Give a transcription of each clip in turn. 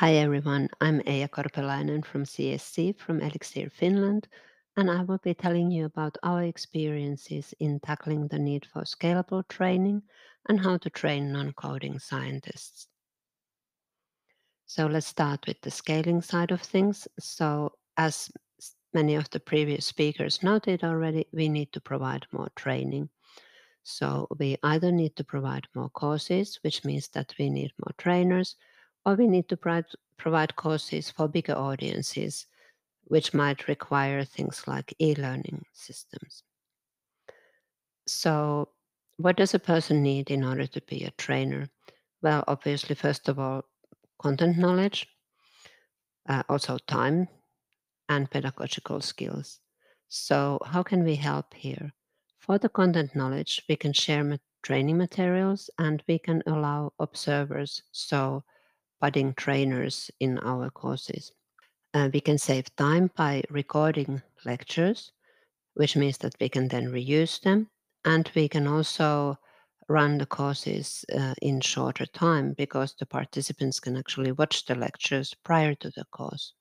Hi everyone, I'm Eija Korpelainen from CSC from Elixir Finland, and I will be telling you about our experiences in tackling the need for scalable training and how to train non coding scientists. So let's start with the scaling side of things. So, as many of the previous speakers noted already, we need to provide more training. So, we either need to provide more courses, which means that we need more trainers, or we need to provide, courses for bigger audiences, which might require things like e learning systems. So, what does a person need in order to be a trainer? Well, obviously, first of all, content knowledge, uh, also time, and pedagogical skills. So, how can we help here? For the content knowledge, we can share ma- training materials and we can allow observers, so budding trainers in our courses. Uh, we can save time by recording lectures, which means that we can then reuse them. And we can also run the courses uh, in shorter time because the participants can actually watch the lectures prior to the course.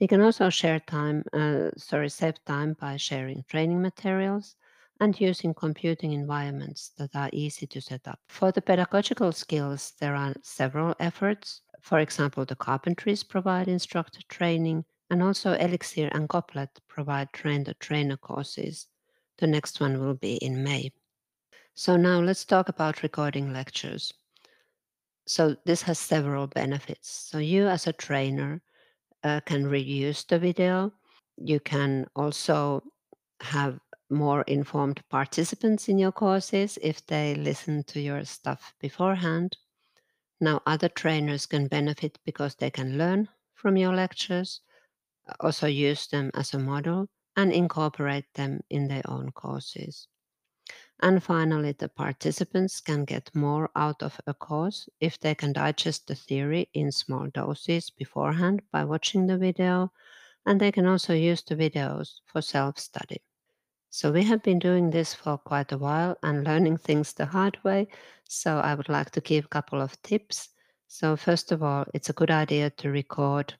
We can also share time, uh, sorry, save time by sharing training materials and using computing environments that are easy to set up. For the pedagogical skills, there are several efforts. For example, the carpentries provide instructor training, and also Elixir and GOBLET provide train the trainer courses. The next one will be in May. So now let's talk about recording lectures. So this has several benefits. So you as a trainer uh, can reuse the video. You can also have more informed participants in your courses if they listen to your stuff beforehand. Now, other trainers can benefit because they can learn from your lectures, uh, also use them as a model, and incorporate them in their own courses. And finally, the participants can get more out of a course if they can digest the theory in small doses beforehand by watching the video, and they can also use the videos for self study. So, we have been doing this for quite a while and learning things the hard way. So, I would like to give a couple of tips. So, first of all, it's a good idea to record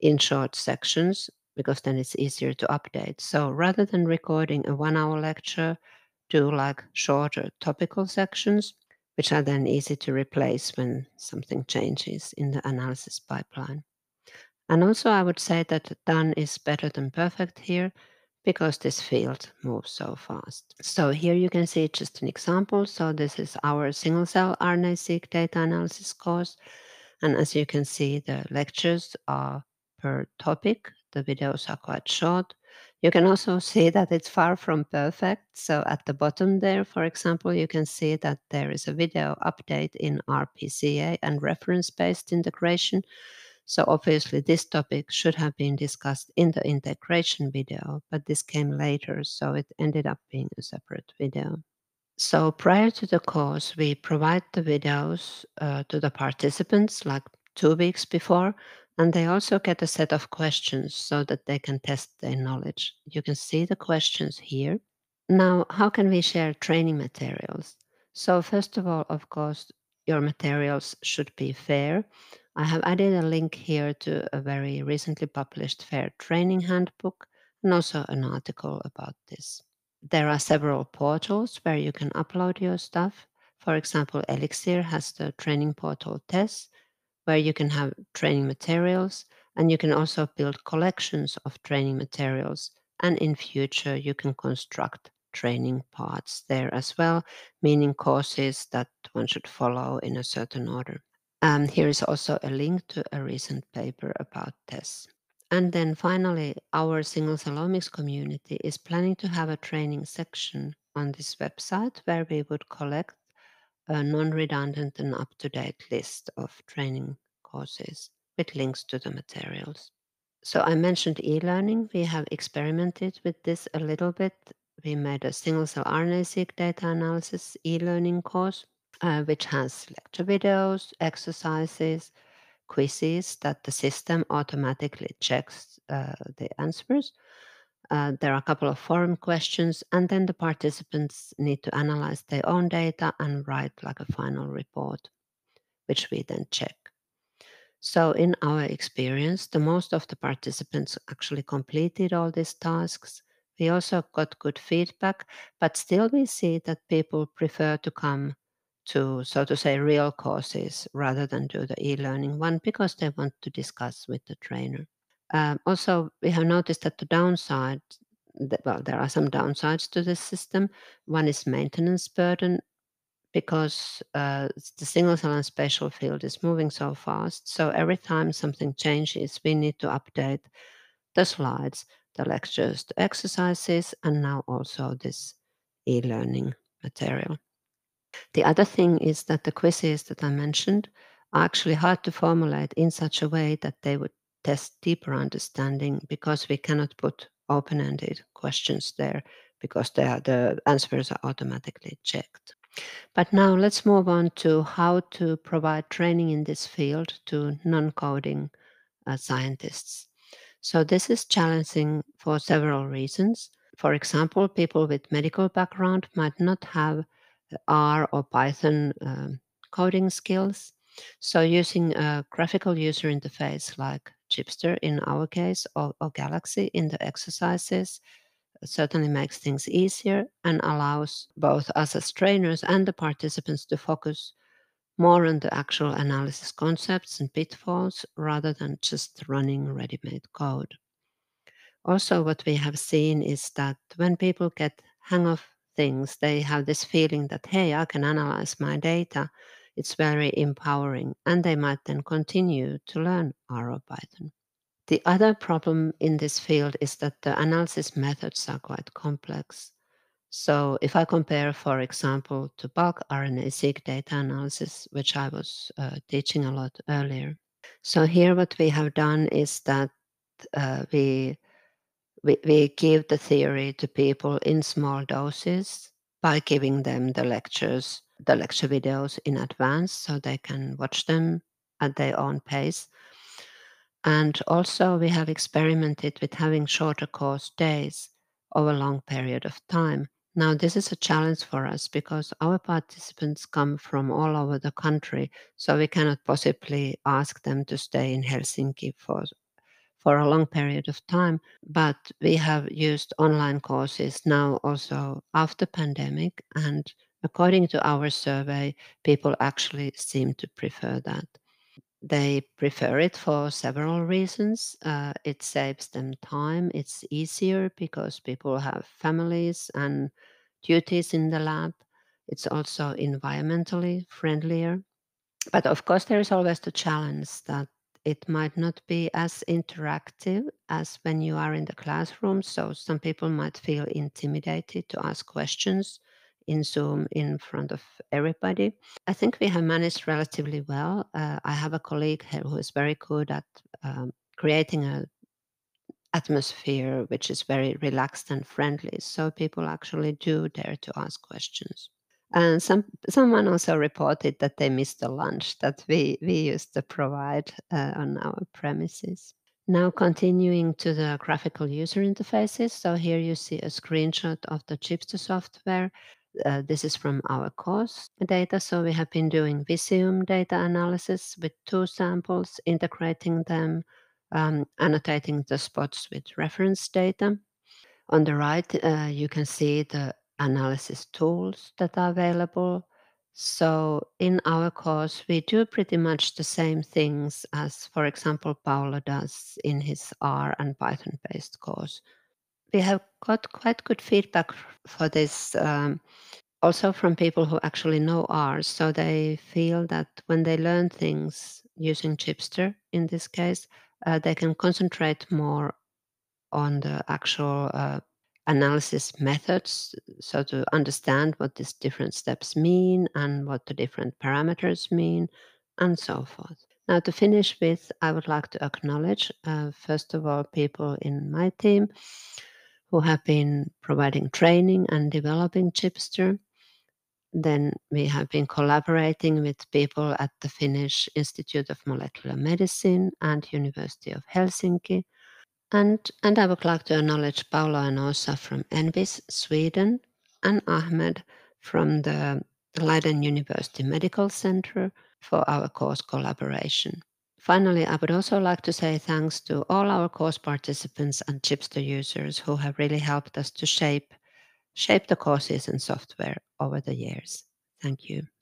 in short sections because then it's easier to update. So, rather than recording a one hour lecture, do like shorter topical sections, which are then easy to replace when something changes in the analysis pipeline. And also, I would say that done is better than perfect here because this field moves so fast. So here you can see just an example. So this is our single cell RNA-seq data analysis course. And as you can see, the lectures are per topic. The videos are quite short. You can also see that it's far from perfect. So at the bottom there, for example, you can see that there is a video update in RPCA and reference-based integration. So obviously this topic should have been discussed in the integration video, but this came later, so it ended up being a separate video. So prior to the course, we provide the videos uh, to the participants like two weeks before, and they also get a set of questions so that they can test their knowledge. You can see the questions here. Now, how can we share training materials? So, first of all, of course, your materials should be fair. I have added a link here to a very recently published FAIR training handbook and also an article about this. There are several portals where you can upload your stuff. For example, Elixir has the training portal TESS, where you can have training materials and you can also build collections of training materials. And in future, you can construct training parts there as well, meaning courses that one should follow in a certain order. Um, here is also a link to a recent paper about this. And then finally, our single cell omics community is planning to have a training section on this website where we would collect a non redundant and up to date list of training courses with links to the materials. So I mentioned e-learning. We have experimented with this a little bit. We made a single cell RNA-seq data analysis e-learning course, uh, which has lecture videos, exercises, quizzes that the system automatically checks uh, the answers. Uh, there are a couple of forum questions, and then the participants need to analyze their own data and write like a final report, which we then check. So, in our experience, the most of the participants actually completed all these tasks. We also got good feedback, but still we see that people prefer to come to, so to say, real courses rather than do the e learning one because they want to discuss with the trainer. Um, also, we have noticed that the downside, well, there are some downsides to this system. One is maintenance burden because uh, the single cell and spatial field is moving so fast. So every time something changes, we need to update the slides, the lectures, the exercises, and now also this e learning material. The other thing is that the quizzes that I mentioned are actually hard to formulate in such a way that they would test deeper understanding because we cannot put open ended questions there because are, the answers are automatically checked. But now let's move on to how to provide training in this field to non coding uh, scientists. So, this is challenging for several reasons. For example, people with medical background might not have R or Python um, coding skills. So, using a graphical user interface like Chipster in our case or, or Galaxy in the exercises certainly makes things easier and allows both us as trainers and the participants to focus more on the actual analysis concepts and pitfalls rather than just running ready made code. Also, what we have seen is that when people get hang of things, they have this feeling that, hey, I can analyze my data. It's very empowering, and they might then continue to learn R or Python. The other problem in this field is that the analysis methods are quite complex. So, if I compare, for example, to bulk RNA seq data analysis, which I was uh, teaching a lot earlier. So, here what we have done is that uh, we we, we give the theory to people in small doses by giving them the lectures, the lecture videos in advance so they can watch them at their own pace. And also, we have experimented with having shorter course days over a long period of time. Now, this is a challenge for us because our participants come from all over the country, so we cannot possibly ask them to stay in Helsinki for for a long period of time but we have used online courses now also after pandemic and according to our survey people actually seem to prefer that. They prefer it for several reasons. Uh, it saves them time. It's easier because people have families and duties in the lab. It's also environmentally friendlier. But of course there is always the challenge that it might not be as interactive as when you are in the classroom. So some people might feel intimidated to ask questions in Zoom in front of everybody. I think we have managed relatively well. Uh, I have a colleague who is very good at um, creating a atmosphere which is very relaxed and friendly so people actually do dare to ask questions and some someone also reported that they missed the lunch that we we used to provide uh, on our premises. Now continuing to the graphical user interfaces. So here you see a screenshot of the Chipster software. Uh, this is from our course data. So we have been doing Visium data analysis with two samples, integrating them, um, annotating the spots with reference data. On the right, uh, you can see the analysis tools that are available. So in our course, we do pretty much the same things as, for example, Paolo does in his R and Python based course. We have got quite good feedback for this, um, also from people who actually know R. So they feel that when they learn things using Chipster, in this case, uh, they can concentrate more on the actual uh, analysis methods, so to understand what these different steps mean and what the different parameters mean, and so forth. Now, to finish with, I would like to acknowledge, uh, first of all, people in my team who have been providing training and developing Chipster. Then we have been collaborating with people at the Finnish Institute of Molecular Medicine and University of Helsinki and, and I would like to acknowledge Paolo and Åsa from NBIS, Sweden, and Ahmed from the Leiden University Medical Center for our course collaboration. Finally, I would also like to say thanks to all our course participants and Chipster users who have really helped us to shape shape the courses and software over the years. Thank you.